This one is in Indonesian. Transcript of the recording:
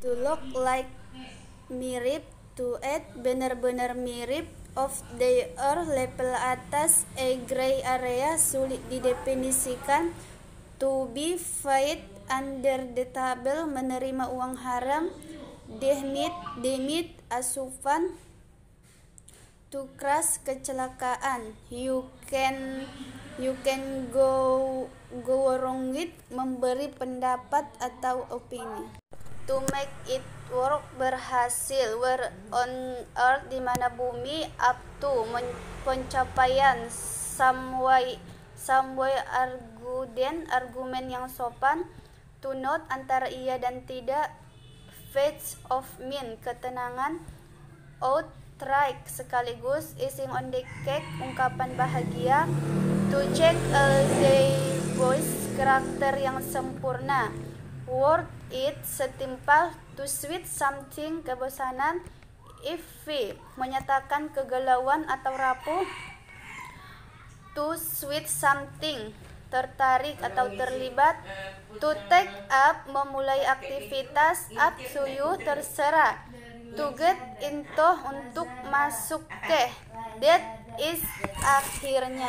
to look like mirip to add benar-benar mirip of they are level atas a gray area sulit didefinisikan. To be paid under the table menerima uang haram demit demit asupan. To crash kecelakaan you can you can go go wrong with memberi pendapat atau opini to make it work berhasil were on earth di mana bumi up to pencapaian some way some way arguden argumen yang sopan to not antara iya dan tidak fetch of mean ketenangan outright sekaligus icing on the cake ungkapan bahagia to check all day voice karakter yang sempurna word it setimpal to sweet something kebosanan. If we menyatakan kegalauan atau rapuh. To sweet something tertarik atau terlibat. To take up memulai aktivitas up to you terserah. To get into untuk masuk ke. That is akhirnya